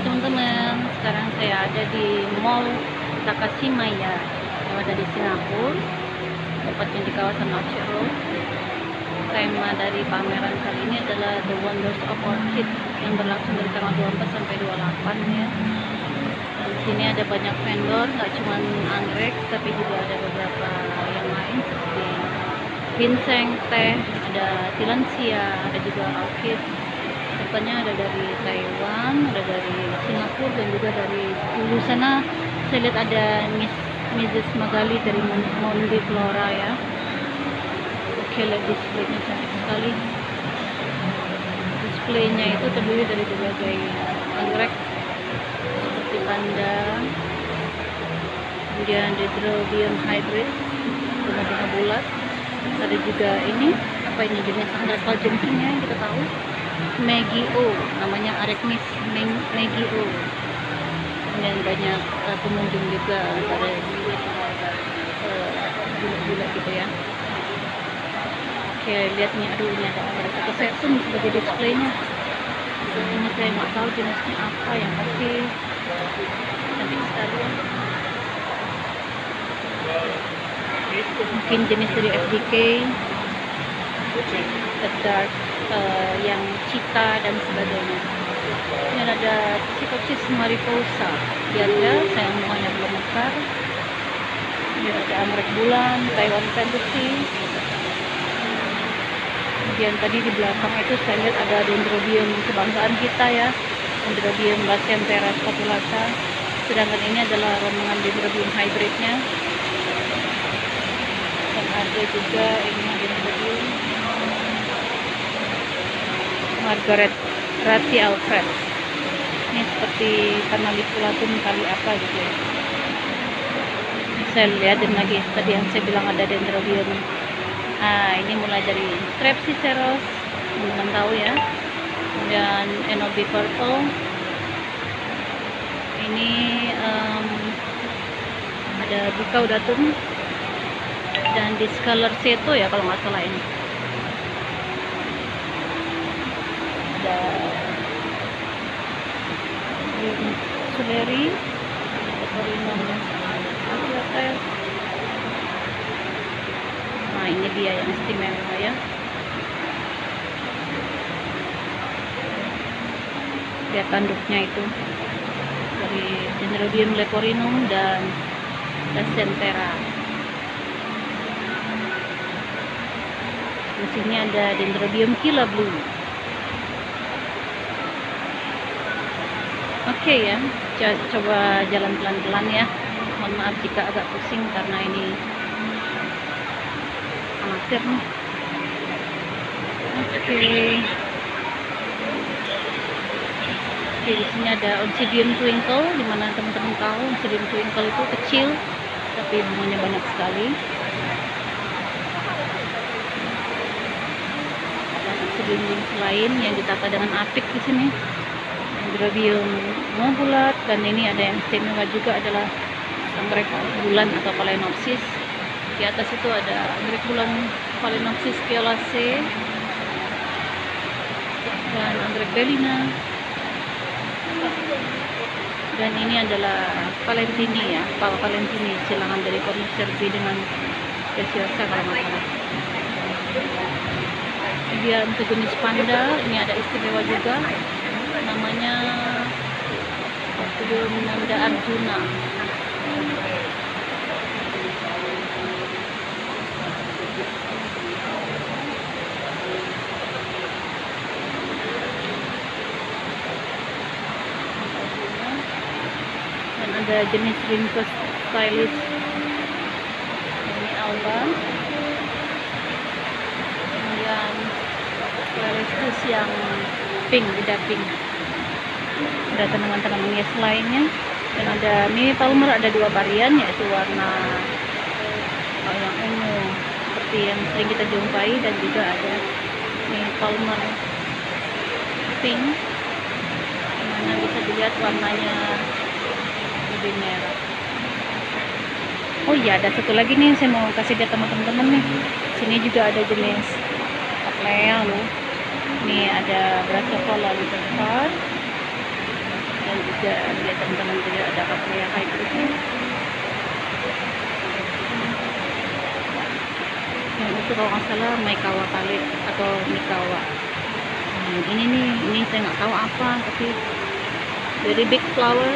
pagi teman-teman Sekarang saya ada di Mall Takashimaya Yang ada di Singapura. Tepatnya di kawasan Orchard Road. Tema dari pameran kali ini adalah The Wonders of Orchid Yang berlangsung dari tanggal 24 sampai 28 ya. Di sini ada banyak vendor, nggak cuma anggrek, tapi juga ada beberapa yang lain seperti ginseng, teh, ada tilansia, ada juga orchid. Sertanya ada dari Taiwan, ada dari Singapura dan juga dari dulu sana saya lihat ada Miss Mrs. Magali dari Mondi Flora ya. Oke, lihat displaynya cantik sekali. Displaynya itu terdiri dari berbagai anggrek seperti panda kemudian dendrobium hybrid bunga-bunga bulat ada juga ini apa ini jenis underfall jengkingnya yang kita tahu Megio namanya Arekmis Megio kemudian banyak uh, pengunjung juga dari bulat-bulat uh, gitu ya. Oke lihat nih aduh ini ada ada satu setum sebagai displaynya ini saya nggak tahu jenisnya apa yang pasti. Cantik sekali. Ya mungkin jenis dari FDK the uh, yang cita dan sebagainya. Ini ada psikosis mariposa. Biasa sayang bunganya belum mekar ini ada anggrek bulan Taiwan fantasy. Kemudian tadi di belakang itu saya lihat ada dendrobium kebanggaan kita ya. Dendrobium basentera scapulata sedangkan ini adalah rombongan dendrobium hybridnya. Dan ada juga ini dendrobium Margaret Rati Alfred. Ini seperti Panalipulatum kali apa gitu ya. Saya lihatin lagi tadi yang saya bilang ada dendrobium. Nah ini mulai dari Strepsiceros teman-teman tahu ya. Dan NOB purple. Ini um, ada bukau datum. Dan discolor seto ya kalau nggak salah ini suleri. Nah ini dia yang istimewa ya. Lihat tanduknya itu. Dari Dendrobium leporinum dan Placentera. Di sini ada Dendrobium kila blue oke ya coba jalan pelan-pelan ya mohon maaf jika agak pusing karena ini amatir nih oke okay. Oke, di sini ada Oncidium twinkle, di mana teman-teman tahu Oncidium twinkle itu kecil, tapi bunganya banyak sekali. Dan Oncidium lain yang ditata dengan apik di sini. Dendrobium bulat dan ini ada yang istimewa juga adalah anggrek bulan atau Phalaenopsis. Di atas itu ada anggrek bulan Phalaenopsis violacea dan anggrek belina dan ini adalah Valentini ya Pak Valentini silangan dari Cornucerbi dengan Speciosa kalau nggak salah. Kemudian untuk jenis panda ini ada istimewa juga namanya Nanda Arjuna. Ada jenis ringkos stylish ini alba. Yang pink beda pink ada tanaman-tanaman hias lainnya. Dan ada ini palmer ada dua varian yaitu warna oh, yang ungu seperti yang sering kita jumpai dan juga ada ini palmer pink mana bisa dilihat warnanya lebih merah. Oh iya ada satu lagi nih saya mau kasih lihat teman-teman nih. Sini juga ada jenis aplea loh ini ada brassavola besar dan juga lihat teman-teman juga ada papaya hybrid yang itu kalau nggak salah Maikawa kali atau Mikawa nah, ini nih ini saya nggak tahu apa tapi very big flower.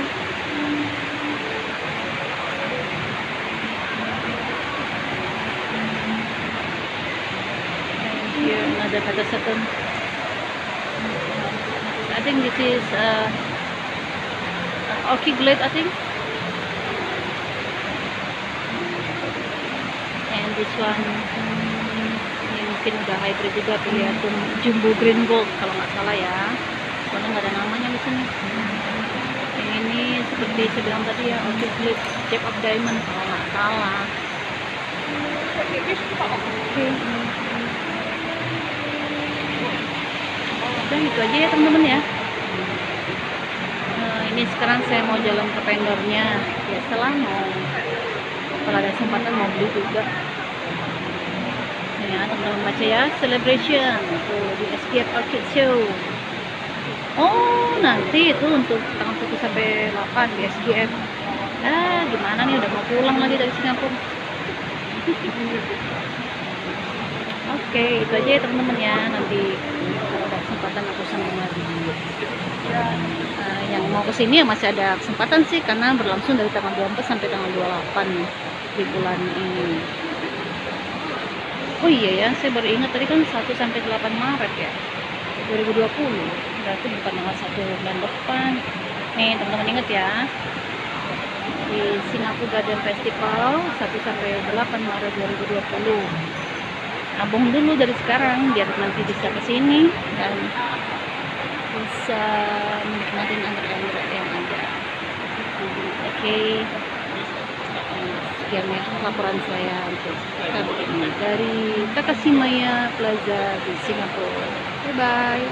Here another second I think this is uh, orchid glade I think. And this one ini mungkin udah hybrid juga pilihan jumbo green gold kalau nggak salah ya. Soalnya nggak ada namanya di sini. Yang ini seperti saya bilang tadi ya orchid glade jack of diamond kalau nggak salah. Oke okay. udah itu aja ya teman-teman ya ini sekarang saya mau jalan ke vendornya. Biasalah mau kalau ada kesempatan mau beli juga. Ya teman-teman baca ya celebration tuh di SPF Orchid Show. Oh nanti itu untuk tanggal 1 sampai 8 di SGF ah gimana nih udah mau pulang lagi dari Singapura? Oke, okay, itu aja ya teman-teman ya. Nanti kesempatan aku sambung lagi. Nah, yang mau ke sini ya masih ada kesempatan sih karena berlangsung dari tanggal 24 sampai tanggal 28 di bulan ini. Oh iya ya, saya baru ingat tadi kan 1 sampai 8 Maret ya. 2020. Berarti bukan tanggal 1 bulan depan. Nih, teman-teman ingat ya. Di Singapura Garden Festival 1 sampai 8 Maret 2020 nabung dulu dari sekarang biar nanti bisa ke sini dan bisa menikmati anggrek-anggrek yang ada. Oke. Okay. sekian ya laporan saya untuk kali ini dari Takashimaya Plaza di Singapura. Bye bye